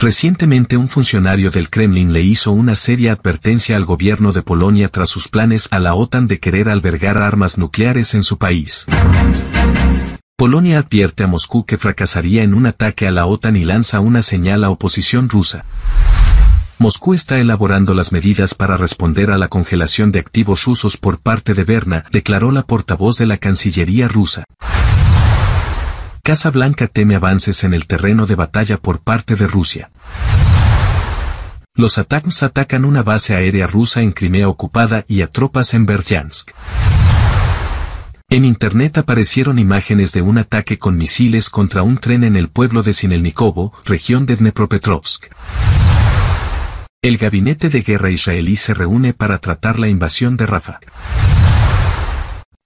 Recientemente un funcionario del Kremlin le hizo una seria advertencia al gobierno de Polonia tras sus planes a la OTAN de querer albergar armas nucleares en su país. Polonia advierte a Moscú que fracasaría en un ataque a la OTAN y lanza una señal a oposición rusa. Moscú está elaborando las medidas para responder a la congelación de activos rusos por parte de Berna, declaró la portavoz de la Cancillería rusa. Casa Blanca teme avances en el terreno de batalla por parte de Rusia. Los ataques atacan una base aérea rusa en Crimea ocupada y a tropas en Beryansk. En Internet aparecieron imágenes de un ataque con misiles contra un tren en el pueblo de Sinelnikovo, región de Dnepropetrovsk. El gabinete de guerra israelí se reúne para tratar la invasión de Rafah.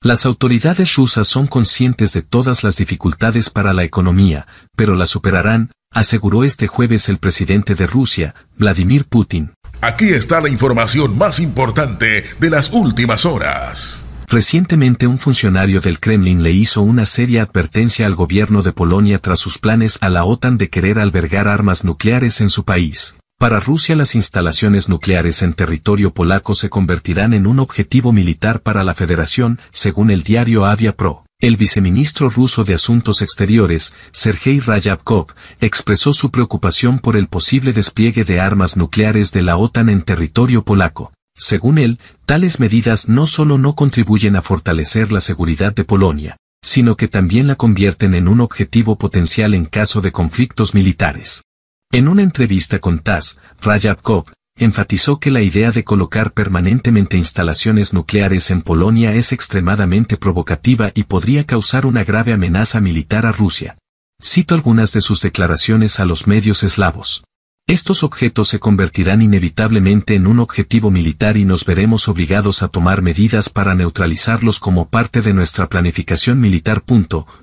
Las autoridades rusas son conscientes de todas las dificultades para la economía, pero las superarán, aseguró este jueves el presidente de Rusia, Vladimir Putin. Aquí está la información más importante de las últimas horas. Recientemente un funcionario del Kremlin le hizo una seria advertencia al gobierno de Polonia tras sus planes a la OTAN de querer albergar armas nucleares en su país. Para Rusia las instalaciones nucleares en territorio polaco se convertirán en un objetivo militar para la federación, según el diario Avia Pro. El viceministro ruso de Asuntos Exteriores, Sergei Ryabkov, expresó su preocupación por el posible despliegue de armas nucleares de la OTAN en territorio polaco. Según él, tales medidas no solo no contribuyen a fortalecer la seguridad de Polonia, sino que también la convierten en un objetivo potencial en caso de conflictos militares. En una entrevista con TASS, Rajabkov enfatizó que la idea de colocar permanentemente instalaciones nucleares en Polonia es extremadamente provocativa y podría causar una grave amenaza militar a Rusia. Cito algunas de sus declaraciones a los medios eslavos. Estos objetos se convertirán inevitablemente en un objetivo militar y nos veremos obligados a tomar medidas para neutralizarlos como parte de nuestra planificación militar.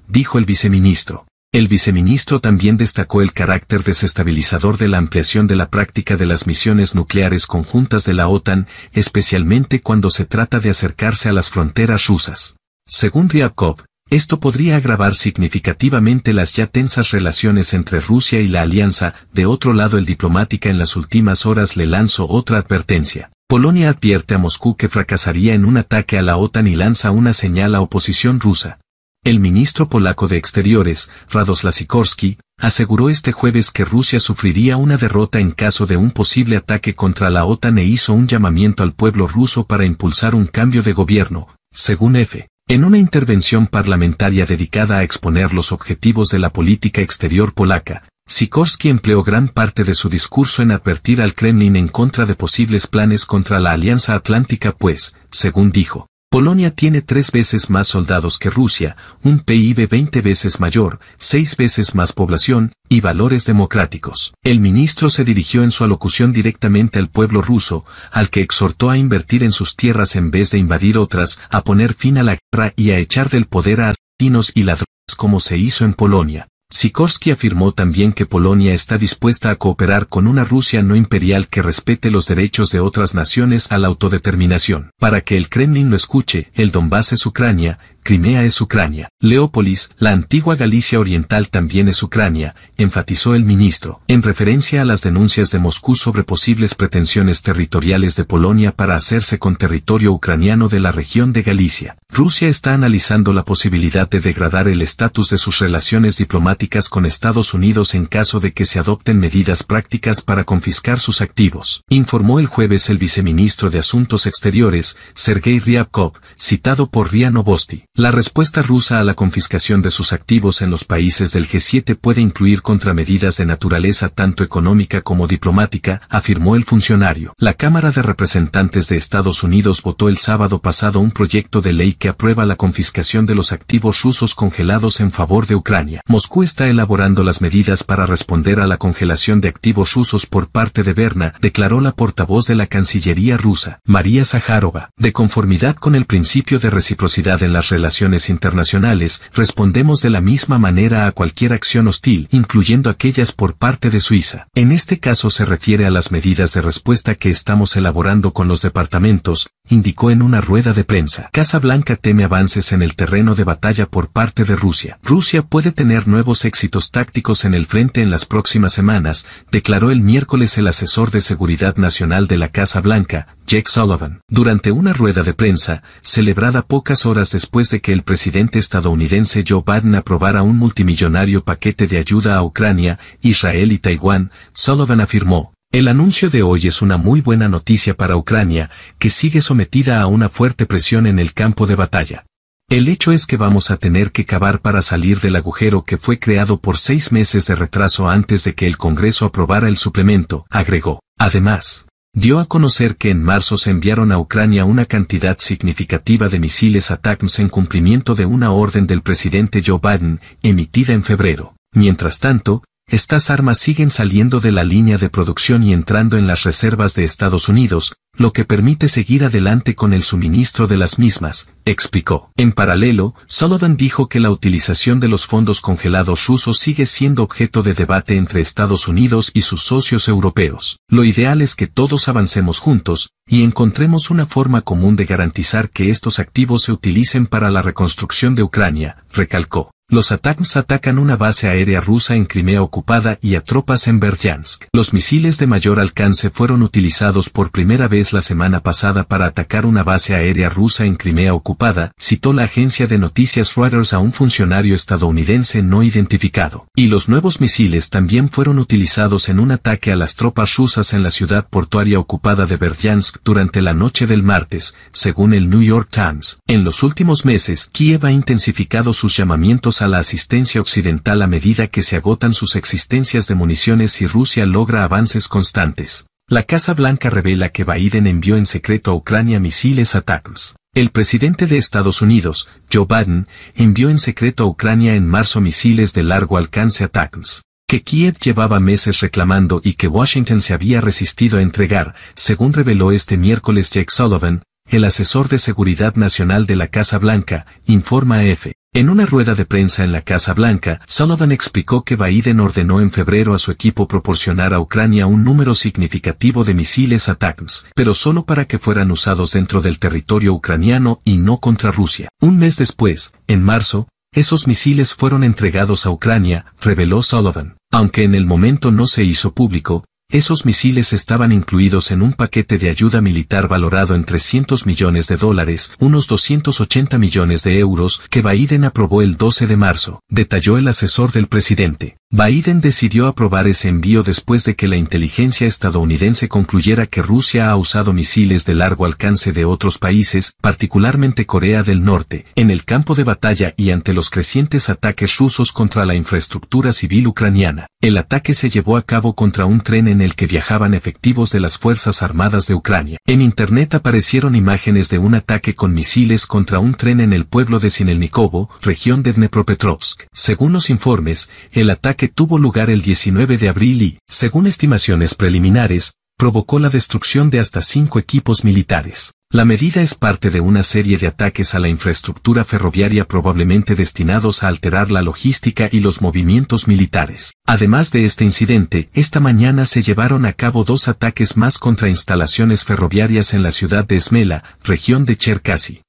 dijo el viceministro. El viceministro también destacó el carácter desestabilizador de la ampliación de la práctica de las misiones nucleares conjuntas de la OTAN, especialmente cuando se trata de acercarse a las fronteras rusas. Según Ryabkov, esto podría agravar significativamente las ya tensas relaciones entre Rusia y la alianza, de otro lado el diplomática en las últimas horas le lanzó otra advertencia. Polonia advierte a Moscú que fracasaría en un ataque a la OTAN y lanza una señal a oposición rusa. El ministro polaco de Exteriores, Radoslaw Sikorski, aseguró este jueves que Rusia sufriría una derrota en caso de un posible ataque contra la OTAN e hizo un llamamiento al pueblo ruso para impulsar un cambio de gobierno, según F. En una intervención parlamentaria dedicada a exponer los objetivos de la política exterior polaca, Sikorski empleó gran parte de su discurso en advertir al Kremlin en contra de posibles planes contra la Alianza Atlántica pues, según dijo, Polonia tiene tres veces más soldados que Rusia, un PIB 20 veces mayor, seis veces más población, y valores democráticos. El ministro se dirigió en su alocución directamente al pueblo ruso, al que exhortó a invertir en sus tierras en vez de invadir otras, a poner fin a la guerra y a echar del poder a asesinos y ladrones como se hizo en Polonia. Sikorsky afirmó también que Polonia está dispuesta a cooperar con una Rusia no imperial que respete los derechos de otras naciones a la autodeterminación. Para que el Kremlin lo escuche, el Donbass es Ucrania, Crimea es Ucrania. Leópolis, la antigua Galicia Oriental también es Ucrania, enfatizó el ministro, en referencia a las denuncias de Moscú sobre posibles pretensiones territoriales de Polonia para hacerse con territorio ucraniano de la región de Galicia. Rusia está analizando la posibilidad de degradar el estatus de sus relaciones diplomáticas con Estados Unidos en caso de que se adopten medidas prácticas para confiscar sus activos, informó el jueves el viceministro de Asuntos Exteriores, Sergei Ryabkov, citado por RIA Novosti. La respuesta rusa a la confiscación de sus activos en los países del G7 puede incluir contramedidas de naturaleza tanto económica como diplomática, afirmó el funcionario. La Cámara de Representantes de Estados Unidos votó el sábado pasado un proyecto de ley que aprueba la confiscación de los activos rusos congelados en favor de Ucrania. Moscú está elaborando las medidas para responder a la congelación de activos rusos por parte de Berna, declaró la portavoz de la Cancillería rusa, María Zaharova, de conformidad con el principio de reciprocidad en las relaciones relaciones internacionales, respondemos de la misma manera a cualquier acción hostil, incluyendo aquellas por parte de Suiza. En este caso se refiere a las medidas de respuesta que estamos elaborando con los departamentos, indicó en una rueda de prensa. Casa Blanca teme avances en el terreno de batalla por parte de Rusia. Rusia puede tener nuevos éxitos tácticos en el frente en las próximas semanas, declaró el miércoles el asesor de seguridad nacional de la Casa Blanca, Jake Sullivan, durante una rueda de prensa, celebrada pocas horas después de que el presidente estadounidense Joe Biden aprobara un multimillonario paquete de ayuda a Ucrania, Israel y Taiwán, Sullivan afirmó, el anuncio de hoy es una muy buena noticia para Ucrania, que sigue sometida a una fuerte presión en el campo de batalla. El hecho es que vamos a tener que cavar para salir del agujero que fue creado por seis meses de retraso antes de que el Congreso aprobara el suplemento, agregó. Además, dio a conocer que en marzo se enviaron a Ucrania una cantidad significativa de misiles ATACMS en cumplimiento de una orden del presidente Joe Biden, emitida en febrero. Mientras tanto, estas armas siguen saliendo de la línea de producción y entrando en las reservas de Estados Unidos, lo que permite seguir adelante con el suministro de las mismas, explicó. En paralelo, Sullivan dijo que la utilización de los fondos congelados rusos sigue siendo objeto de debate entre Estados Unidos y sus socios europeos. Lo ideal es que todos avancemos juntos, y encontremos una forma común de garantizar que estos activos se utilicen para la reconstrucción de Ucrania, recalcó. Los ATACMS atacan una base aérea rusa en Crimea ocupada y a tropas en Beryansk. Los misiles de mayor alcance fueron utilizados por primera vez la semana pasada para atacar una base aérea rusa en Crimea ocupada, citó la agencia de noticias Reuters a un funcionario estadounidense no identificado. Y los nuevos misiles también fueron utilizados en un ataque a las tropas rusas en la ciudad portuaria ocupada de Beryansk durante la noche del martes, según el New York Times. En los últimos meses, Kiev ha intensificado sus llamamientos a la asistencia occidental a medida que se agotan sus existencias de municiones y Rusia logra avances constantes. La Casa Blanca revela que Biden envió en secreto a Ucrania misiles ATACMS. El presidente de Estados Unidos, Joe Biden, envió en secreto a Ucrania en marzo misiles de largo alcance ATACMS, que Kiev llevaba meses reclamando y que Washington se había resistido a entregar, según reveló este miércoles Jake Sullivan, el asesor de seguridad nacional de la Casa Blanca, informa EFE. En una rueda de prensa en la Casa Blanca, Sullivan explicó que Biden ordenó en febrero a su equipo proporcionar a Ucrania un número significativo de misiles ATACMS, pero solo para que fueran usados dentro del territorio ucraniano y no contra Rusia. Un mes después, en marzo, esos misiles fueron entregados a Ucrania, reveló Sullivan. Aunque en el momento no se hizo público, esos misiles estaban incluidos en un paquete de ayuda militar valorado en 300 millones de dólares, unos 280 millones de euros, que Biden aprobó el 12 de marzo, detalló el asesor del presidente. Biden decidió aprobar ese envío después de que la inteligencia estadounidense concluyera que Rusia ha usado misiles de largo alcance de otros países, particularmente Corea del Norte, en el campo de batalla y ante los crecientes ataques rusos contra la infraestructura civil ucraniana. El ataque se llevó a cabo contra un tren en el que viajaban efectivos de las Fuerzas Armadas de Ucrania. En Internet aparecieron imágenes de un ataque con misiles contra un tren en el pueblo de Sinelnikovo, región de Dnepropetrovsk. Según los informes, el ataque tuvo lugar el 19 de abril y, según estimaciones preliminares, provocó la destrucción de hasta cinco equipos militares. La medida es parte de una serie de ataques a la infraestructura ferroviaria probablemente destinados a alterar la logística y los movimientos militares. Además de este incidente, esta mañana se llevaron a cabo dos ataques más contra instalaciones ferroviarias en la ciudad de Esmela, región de Cherkasy.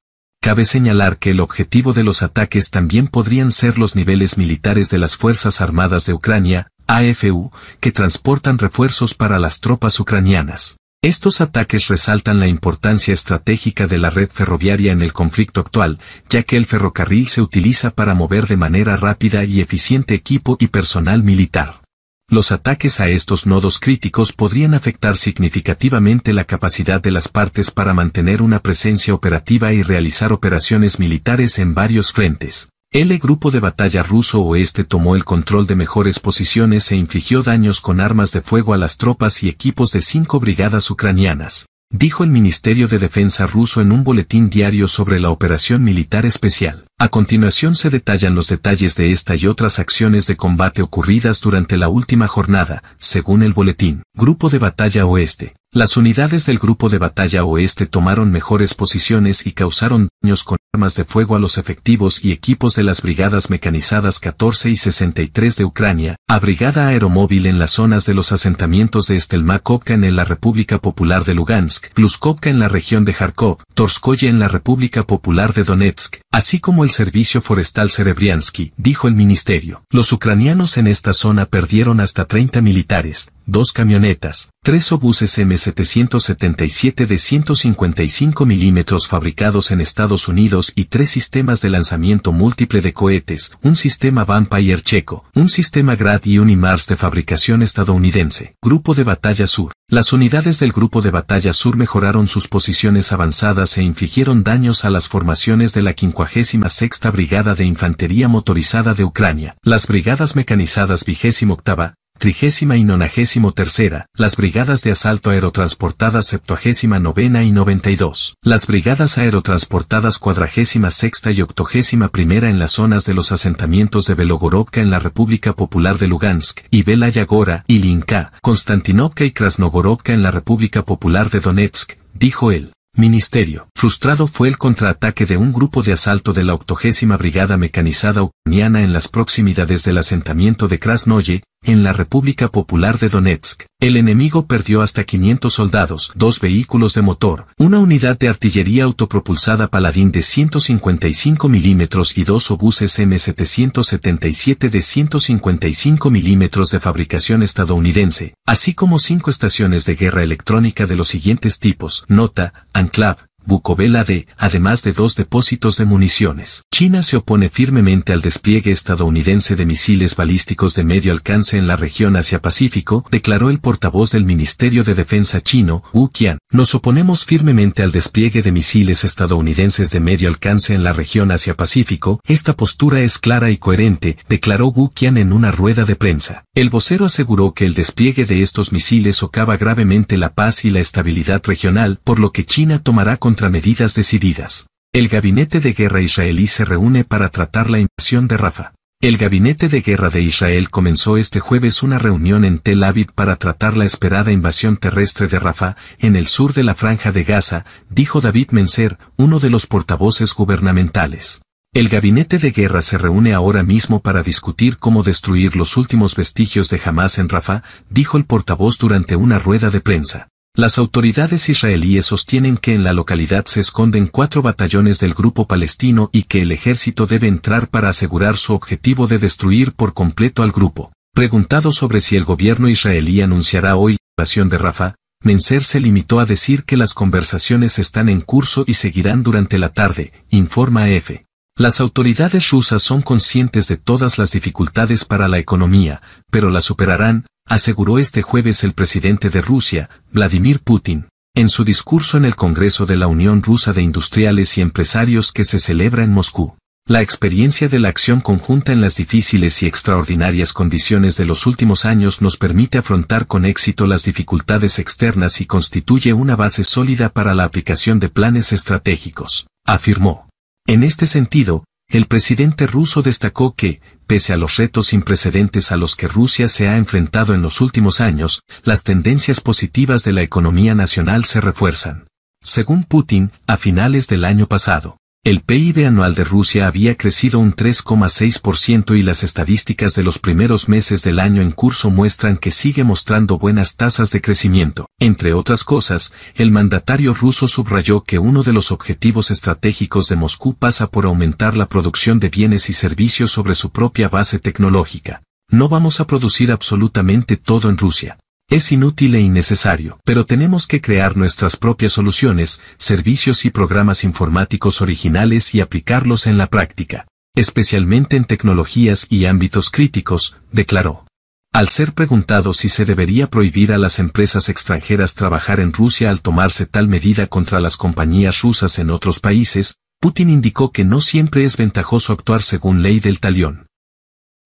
Cabe señalar que el objetivo de los ataques también podrían ser los niveles militares de las Fuerzas Armadas de Ucrania, AFU, que transportan refuerzos para las tropas ucranianas. Estos ataques resaltan la importancia estratégica de la red ferroviaria en el conflicto actual, ya que el ferrocarril se utiliza para mover de manera rápida y eficiente equipo y personal militar. Los ataques a estos nodos críticos podrían afectar significativamente la capacidad de las partes para mantener una presencia operativa y realizar operaciones militares en varios frentes. El grupo de batalla ruso oeste tomó el control de mejores posiciones e infligió daños con armas de fuego a las tropas y equipos de cinco brigadas ucranianas, dijo el Ministerio de Defensa ruso en un boletín diario sobre la operación militar especial. A continuación se detallan los detalles de esta y otras acciones de combate ocurridas durante la última jornada, según el boletín. Grupo de Batalla Oeste. Las unidades del Grupo de Batalla Oeste tomaron mejores posiciones y causaron daños con armas de fuego a los efectivos y equipos de las brigadas mecanizadas 14 y 63 de Ucrania, a Brigada Aeromóvil en las zonas de los asentamientos de Estelmakovka en la República Popular de Lugansk, Pluskovka en la región de Kharkov, Torskoye en la República Popular de Donetsk, así como el Servicio Forestal Serebriansky, dijo el ministerio. Los ucranianos en esta zona perdieron hasta 30 militares, dos camionetas, tres obuses M777 de 155 milímetros fabricados en Estados Unidos y tres sistemas de lanzamiento múltiple de cohetes, un sistema Vampire checo, un sistema Grad y un IMARS de fabricación estadounidense. Grupo de Batalla Sur. Las unidades del Grupo de Batalla Sur mejoraron sus posiciones avanzadas e infligieron daños a las formaciones de la 56 Brigada de Infantería Motorizada de Ucrania, las brigadas mecanizadas 28 trigésima y nonagésimo tercera, las brigadas de asalto aerotransportadas septuagésima novena y noventa y dos, las brigadas aerotransportadas cuadragésima sexta y octogésima primera en las zonas de los asentamientos de Belogorovka en la República Popular de Lugansk, y Bela Yagora y Linka, Konstantinovka y Krasnogorovka en la República Popular de Donetsk, dijo él. Ministerio. Frustrado fue el contraataque de un grupo de asalto de la octogésima Brigada Mecanizada Ucraniana en las proximidades del asentamiento de Krasnoye, en la República Popular de Donetsk, el enemigo perdió hasta 500 soldados, dos vehículos de motor, una unidad de artillería autopropulsada Paladín de 155 milímetros y dos obuses M777 de 155 milímetros de fabricación estadounidense, así como cinco estaciones de guerra electrónica de los siguientes tipos, Nota, Anclav, Bukovela D, además de dos depósitos de municiones. China se opone firmemente al despliegue estadounidense de misiles balísticos de medio alcance en la región Asia-Pacífico, declaró el portavoz del Ministerio de Defensa chino, Wu Qian. Nos oponemos firmemente al despliegue de misiles estadounidenses de medio alcance en la región Asia-Pacífico, esta postura es clara y coherente, declaró Wu Qian en una rueda de prensa. El vocero aseguró que el despliegue de estos misiles socava gravemente la paz y la estabilidad regional, por lo que China tomará con medidas decididas. El gabinete de guerra israelí se reúne para tratar la invasión de Rafa. El gabinete de guerra de Israel comenzó este jueves una reunión en Tel Aviv para tratar la esperada invasión terrestre de Rafa, en el sur de la franja de Gaza, dijo David Menzer, uno de los portavoces gubernamentales. El gabinete de guerra se reúne ahora mismo para discutir cómo destruir los últimos vestigios de Hamas en Rafa, dijo el portavoz durante una rueda de prensa. Las autoridades israelíes sostienen que en la localidad se esconden cuatro batallones del grupo palestino y que el ejército debe entrar para asegurar su objetivo de destruir por completo al grupo. Preguntado sobre si el gobierno israelí anunciará hoy la invasión de Rafah, Mencer se limitó a decir que las conversaciones están en curso y seguirán durante la tarde, informa EFE. Las autoridades rusas son conscientes de todas las dificultades para la economía, pero las superarán, aseguró este jueves el presidente de Rusia, Vladimir Putin, en su discurso en el Congreso de la Unión Rusa de Industriales y Empresarios que se celebra en Moscú. La experiencia de la acción conjunta en las difíciles y extraordinarias condiciones de los últimos años nos permite afrontar con éxito las dificultades externas y constituye una base sólida para la aplicación de planes estratégicos, afirmó. En este sentido, el presidente ruso destacó que, pese a los retos sin precedentes a los que Rusia se ha enfrentado en los últimos años, las tendencias positivas de la economía nacional se refuerzan. Según Putin, a finales del año pasado, el PIB anual de Rusia había crecido un 3,6% y las estadísticas de los primeros meses del año en curso muestran que sigue mostrando buenas tasas de crecimiento. Entre otras cosas, el mandatario ruso subrayó que uno de los objetivos estratégicos de Moscú pasa por aumentar la producción de bienes y servicios sobre su propia base tecnológica. No vamos a producir absolutamente todo en Rusia. Es inútil e innecesario, pero tenemos que crear nuestras propias soluciones, servicios y programas informáticos originales y aplicarlos en la práctica, especialmente en tecnologías y ámbitos críticos, declaró. Al ser preguntado si se debería prohibir a las empresas extranjeras trabajar en Rusia al tomarse tal medida contra las compañías rusas en otros países, Putin indicó que no siempre es ventajoso actuar según ley del talión.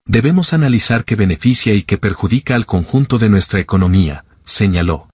Debemos analizar qué beneficia y qué perjudica al conjunto de nuestra economía, señaló.